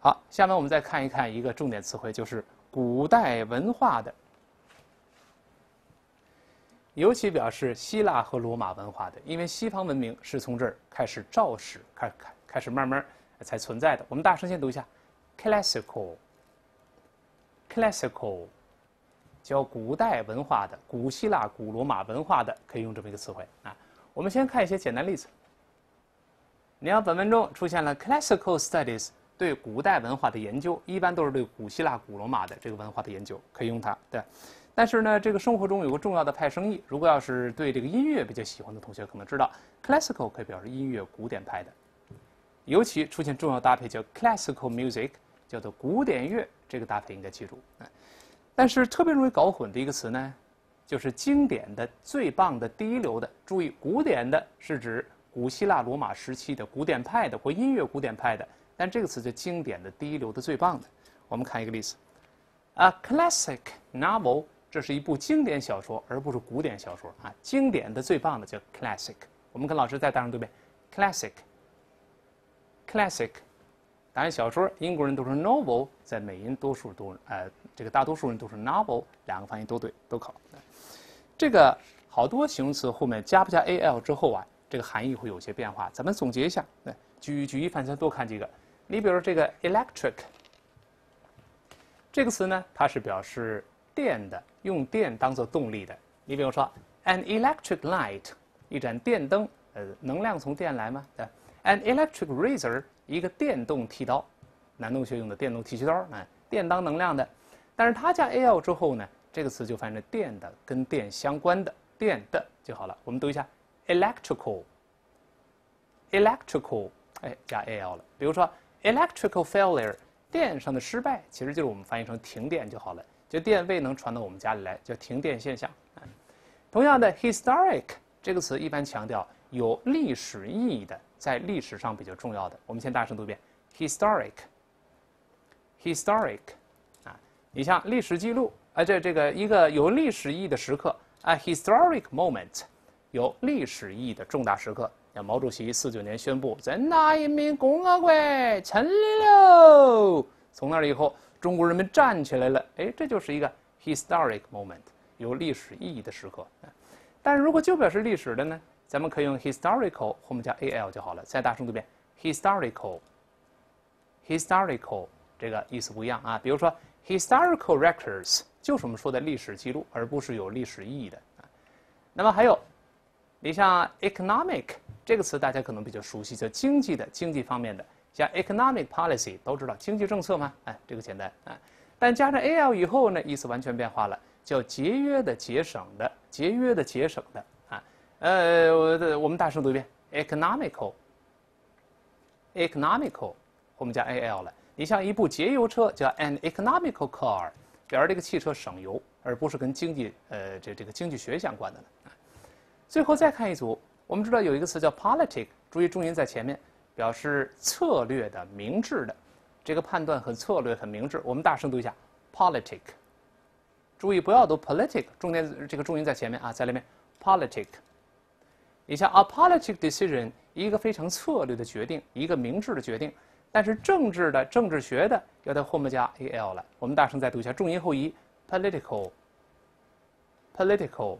好，下面我们再看一看一个重点词汇，就是古代文化的，尤其表示希腊和罗马文化的，因为西方文明是从这儿开始肇始，开开开始慢慢才存在的。我们大声先读一下，classical，classical，叫古代文化的，古希腊、古罗马文化的，可以用这么一个词汇啊。我们先看一些简单例子。你要本文中出现了 classical studies。对古代文化的研究，一般都是对古希腊、古罗马的这个文化的研究，可以用它。对，但是呢，这个生活中有个重要的派生意。如果要是对这个音乐比较喜欢的同学，可能知道 classical 可以表示音乐古典派的，尤其出现重要搭配叫 classical music，叫做古典乐。这个搭配应该记住。但是特别容易搞混的一个词呢，就是经典的、最棒的、第一流的。注意，古典的是指古希腊、罗马时期的古典派的或音乐古典派的。但这个词叫经典的、第一流的、最棒的。我们看一个例子，a classic novel，这是一部经典小说，而不是古典小说啊。经典的、最棒的叫 classic。我们跟老师再大声读一遍，classic，classic。当然，小说英国人都是 novel，在美音多数都呃，这个大多数人都是 novel，两个发音都对，都考。这个好多形容词后面加不加 al 之后啊，这个含义会有些变化。咱们总结一下，举举一反三，多看几个。你比如这个 electric 这个词呢，它是表示电的，用电当做动力的。你比如说 an electric light 一盏电灯，呃，能量从电来吗？对，an electric razor 一个电动剃刀，男同学用的电动剃须刀，啊，电当能量的。但是它加 l 之后呢，这个词就翻成电的，跟电相关的，电的就好了。我们读一下 electrical，electrical，哎，加 l 了。比如说。Electrical failure，电上的失败，其实就是我们翻译成停电就好了，就电未能传到我们家里来，叫停电现象。同样的，historic 这个词一般强调有历史意义的，在历史上比较重要的。我们先大声读一遍：historic，historic。啊，你像历史记录，啊，这这个一个有历史意义的时刻啊 historic moment，有历史意义的重大时刻。毛主席四九年宣布人大人民共和国成立了，从那以后，中国人民站起来了。哎，这就是一个 historic moment，有历史意义的时刻。但如果就表示历史的呢，咱们可以用 historical 后面加 al 就好了。再大声读一遍 historical，historical 这个意思不一样啊。比如说 historical records 就是我们说的历史记录，而不是有历史意义的。那么还有，你像 economic。这个词大家可能比较熟悉，叫经济的经济方面的，像 economic policy 都知道经济政策吗？哎，这个简单啊。但加上 al 以后呢，意思完全变化了，叫节约的、节省的、节约的、节省的啊。呃，我我们大声读一遍：economical，economical，后面加 al 了。你像一部节油车叫 an economical car，表示这个汽车省油，而不是跟经济呃这这个经济学相关的了。最后再看一组。我们知道有一个词叫 politic，注意重音在前面，表示策略的、明智的，这个判断和策略很明智。我们大声读一下，politic。注意不要读 politic，重点这个重音在前面啊，在里面 politic。你像 a politic decision，一个非常策略的决定，一个明智的决定。但是政治的、政治学的要在后面加 al 了。我们大声再读一下，重音后移，political，political。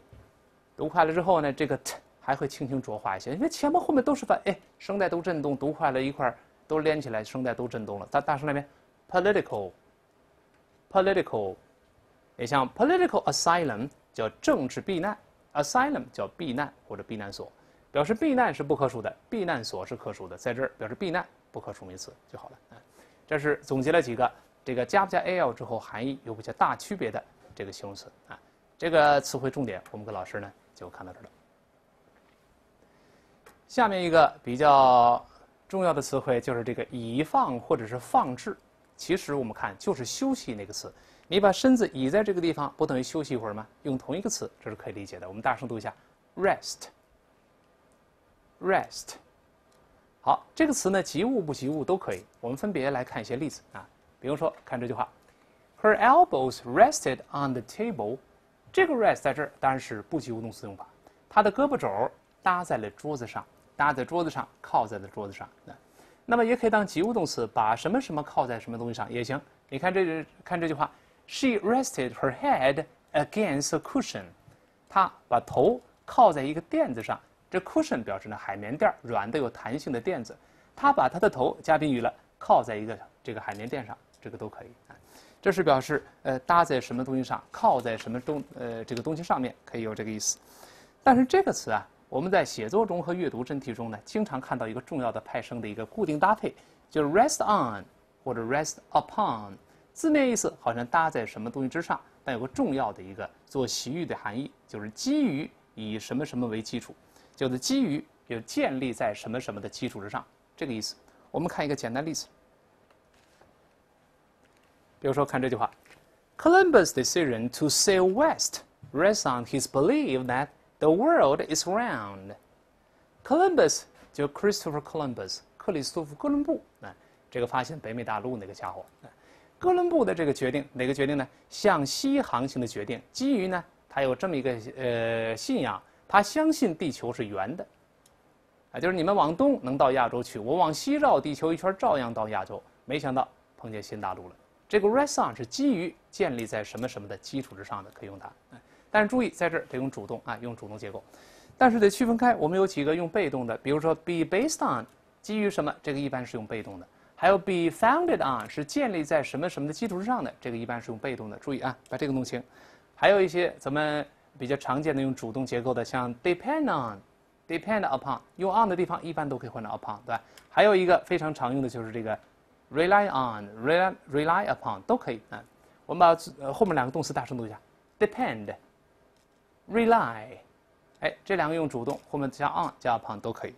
读快了之后呢，这个 t。还会轻轻浊化一些，因为前面后面都是发，哎，声带都震动，读快了一块儿都连起来，声带都震动了。大大声那边，political，political，也像 political asylum 叫政治避难，asylum 叫避难或者避难所，表示避难是不可数的，避难所是可数的，在这儿表示避难不可数名词就好了。啊这是总结了几个这个加不加 al 之后含义有比较大区别的这个形容词啊。这个词汇重点我们跟老师呢就看到这儿了。下面一个比较重要的词汇就是这个倚放或者是放置。其实我们看就是休息那个词，你把身子倚在这个地方，不等于休息一会儿吗？用同一个词，这是可以理解的。我们大声读一下：rest，rest。好，这个词呢，及物不及物都可以。我们分别来看一些例子啊，比如说看这句话：Her elbows rested on the table。这个 rest 在这儿当然是不及物动词用法，她的胳膊肘搭在了桌子上。搭在桌子上，靠在了桌子上。那，那么也可以当及物动词，把什么什么靠在什么东西上也行。你看这看这句话，She rested her head against a cushion。她把头靠在一个垫子上，这 cushion 表示呢海绵垫，软的有弹性的垫子。她把她的头加宾语了，靠在一个这个海绵垫上，这个都可以啊。这是表示呃搭在什么东西上，靠在什么东呃这个东西上面，可以有这个意思。但是这个词啊。我们在写作中和阅读真题中呢，经常看到一个重要的派生的一个固定搭配，就是 rest on 或者 rest upon，字面意思好像搭在什么东西之上，但有个重要的一个做习语的含义，就是基于以什么什么为基础，就是基于有建立在什么什么的基础之上，这个意思。我们看一个简单例子，比如说看这句话，Columbus' decision to sail west rests on his belief that The world is round. Columbus 就 Christopher Columbus，克里斯托弗·哥伦布啊，这个发现北美大陆那个家伙。哥伦布的这个决定，哪个决定呢？向西航行的决定，基于呢，他有这么一个呃信仰，他相信地球是圆的，啊，就是你们往东能到亚洲去，我往西绕地球一圈照样到亚洲。没想到碰见新大陆了。这个 r e s o n 是基于建立在什么什么的基础之上的，可以用它。但是注意，在这儿得用主动啊，用主动结构。但是得区分开，我们有几个用被动的，比如说 be based on，基于什么？这个一般是用被动的。还有 be founded on，是建立在什么什么的基础之上的，这个一般是用被动的。注意啊，把这个弄清。还有一些咱们比较常见的用主动结构的，像 depend on，depend upon，用 on 的地方一般都可以换成 upon，对吧？还有一个非常常用的就是这个 rely on，rely rely upon 都可以啊。我们把后面两个动词大声读一下，depend。Rely，哎，这两个用主动，后面加 on 加 upon 都可以。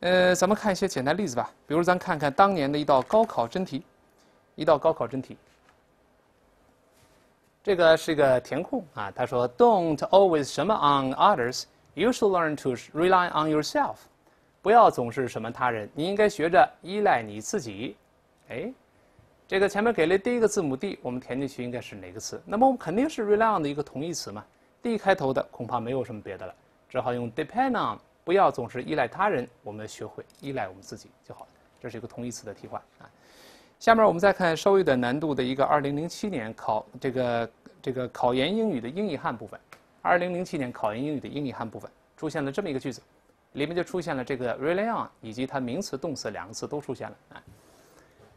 呃，咱们看一些简单例子吧。比如咱看看当年的一道高考真题，一道高考真题。这个是一个填空啊，他说：“Don't always 什么 on others, you should learn to rely on yourself。”不要总是什么他人，你应该学着依赖你自己。哎，这个前面给了第一个字母 D，我们填进去应该是哪个词？那么我们肯定是 rely on 的一个同义词嘛。D 开头的恐怕没有什么别的了，只好用 depend on，不要总是依赖他人，我们学会依赖我们自己就好了。这是一个同义词的替换啊。下面我们再看稍微有点难度的一个2007年考这个这个考研英语的英译汉部分。2007年考研英语的英译汉部分出现了这么一个句子，里面就出现了这个 rely on 以及它名词、动词两个词都出现了啊。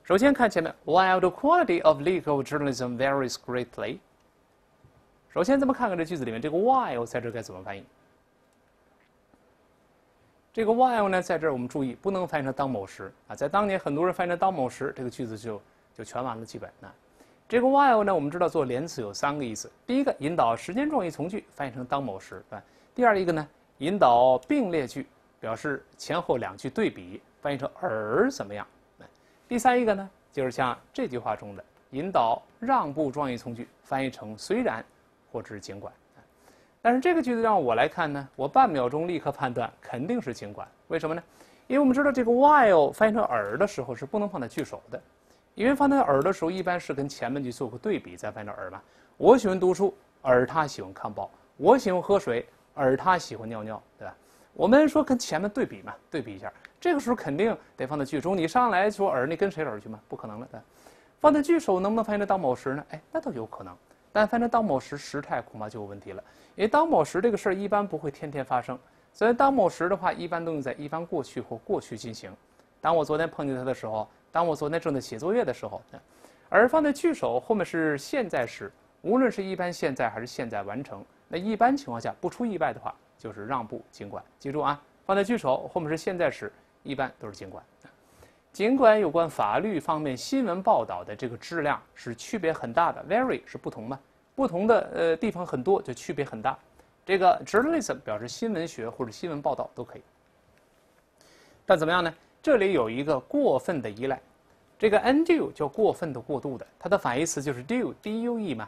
首先看前面，While the quality of legal journalism varies greatly。首先，咱们看看这句子里面这个 while 在这该怎么翻译？这个 while 呢，在这儿我们注意，不能翻译成当某时啊。在当年，很多人翻译成当某时，这个句子就就全完了，基本啊。这个 while 呢，我们知道做连词有三个意思：第一个，引导时间状语从句，翻译成当某时；啊；第二一个呢，引导并列句，表示前后两句对比，翻译成而怎么样；第三一个呢，就是像这句话中的引导让步状语从句，翻译成虽然。或者是尽管，但是这个句子让我来看呢，我半秒钟立刻判断肯定是尽管。为什么呢？因为我们知道这个 while 翻译成而的时候是不能放在句首的，因为放在而的时候一般是跟前面句做个对比再翻成而嘛。我喜欢读书，而他喜欢看报；我喜欢喝水，而他喜欢尿尿，对吧？我们说跟前面对比嘛，对比一下，这个时候肯定得放在句中。你上来说而，你跟谁而去嘛？不可能了，对吧。放在句首能不能翻译成当某时呢？哎，那倒有可能。但翻成当某时时态恐怕就有问题了，因为当某时这个事儿一般不会天天发生，所以当某时的话一般都用在一般过去或过去进行。当我昨天碰见他的时候，当我昨天正在写作业的时候，而放在句首后面是现在时，无论是一般现在还是现在完成，那一般情况下不出意外的话就是让步尽管。记住啊，放在句首后面是现在时，一般都是尽管。尽管有关法律方面新闻报道的这个质量是区别很大的，vary 是不同嘛，不同的呃地方很多就区别很大。这个 journalism 表示新闻学或者新闻报道都可以。但怎么样呢？这里有一个过分的依赖，这个 undue 叫过分的、过度的，它的反义词就是 due，d-u-e 嘛。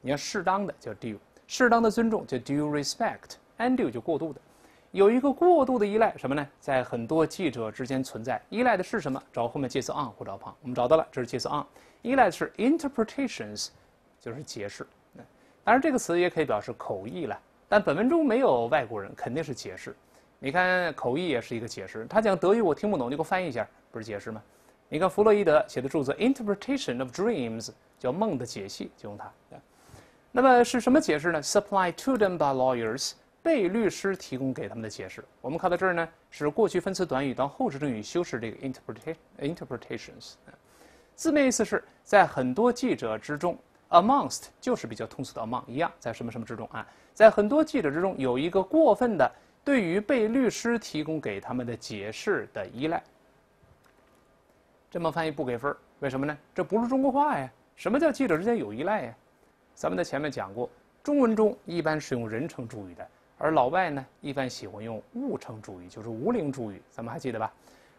你要适当的叫 due，适当的尊重叫 due respect，undue 就过度的。有一个过度的依赖什么呢？在很多记者之间存在，依赖的是什么？找后面介词 on 或者 upon，我们找到了，这是介词 on，依赖的是 interpretations，就是解释。当然这个词也可以表示口译了，但本文中没有外国人，肯定是解释。你看口译也是一个解释。他讲德语我听不懂，你给我翻译一下，不是解释吗？你看弗洛伊德写的著作《Interpretation of Dreams》，叫梦的解析，就用它。那么是什么解释呢？Supply to them by lawyers，被律师提供给他们的解释。我们看到这儿呢，是过去分词短语当后置定语修饰这个 interpretation interpretations。字面意思是在很多记者之中，amongst 就是比较通俗的 among 一样，在什么什么之中啊？在很多记者之中有一个过分的对于被律师提供给他们的解释的依赖。这么翻译不给分为什么呢？这不是中国话呀！什么叫记者之间有依赖呀？咱们在前面讲过，中文中一般是用人称主语的，而老外呢一般喜欢用物称主语，就是无灵主语，咱们还记得吧？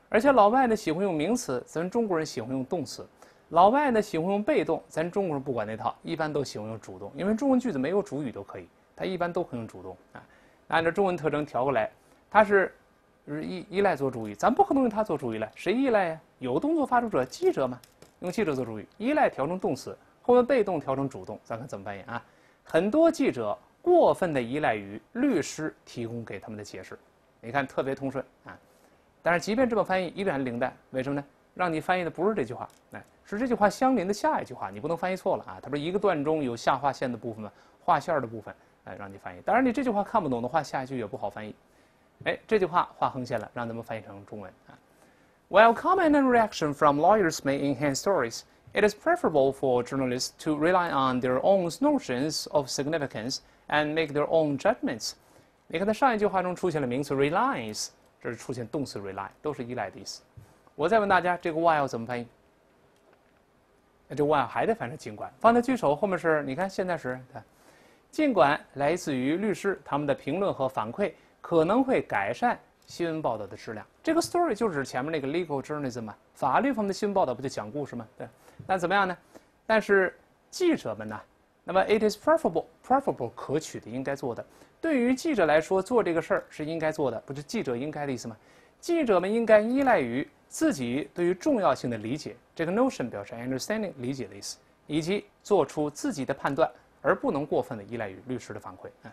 而且老外呢喜欢用名词，咱中国人喜欢用动词；老外呢喜欢用被动，咱中国人不管那套，一般都喜欢用主动，因为中文句子没有主语都可以，它一般都可以用主动啊。按照中文特征调过来，它是依依赖做主语，咱不可能用它做主语了，谁依赖呀？有动作发出者，记者嘛，用记者做主语，依赖调成动词，后面被动调成主动，咱看怎么翻译啊？很多记者过分的依赖于律师提供给他们的解释，你看特别通顺啊。但是即便这么翻译，依然零蛋，为什么呢？让你翻译的不是这句话，哎，是这句话相邻的下一句话，你不能翻译错了啊！它不是一个段中有下划线的部分吗？划线的部分，哎，让你翻译。当然，你这句话看不懂的话，下一句也不好翻译。哎，这句话画横线了，让咱们翻译成中文啊。While comment and reaction from lawyers may enhance stories, it is preferable for journalists to rely on their own notions of significance and make their own judgments。你看，在上一句话中出现了名词 reliance，。这是出现动词 rely，都是依赖的意思。我再问大家，这个 while 怎么翻译？那这 while 还得翻成尽管，放在句首后面是，你看现在时，看，尽管来自于律师他们的评论和反馈可能会改善新闻报道的质量。这个 story 就是前面那个 legal journalism 嘛，法律方面的新闻报道不就讲故事吗？对，那怎么样呢？但是记者们呢？那么 it is preferable，preferable 可取的，应该做的。对于记者来说，做这个事儿是应该做的，不是记者应该的意思吗？记者们应该依赖于自己对于重要性的理解，这个 notion 表示 understanding 理解的意思，以及做出自己的判断，而不能过分的依赖于律师的反馈。嗯，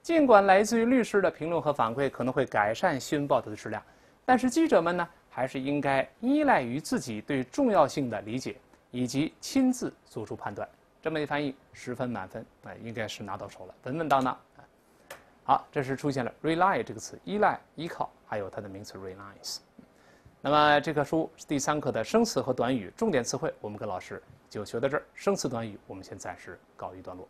尽管来自于律师的评论和反馈可能会改善新闻报道的质量，但是记者们呢，还是应该依赖于自己对重要性的理解，以及亲自做出判断。这么一翻译，十分满分，哎，应该是拿到手了，稳稳当当。好，这是出现了 rely 这个词，依赖、依靠，还有它的名词 reliance。那么这课书第三课的生词和短语重点词汇，我们跟老师就学到这儿。生词短语，我们先暂时告一段落。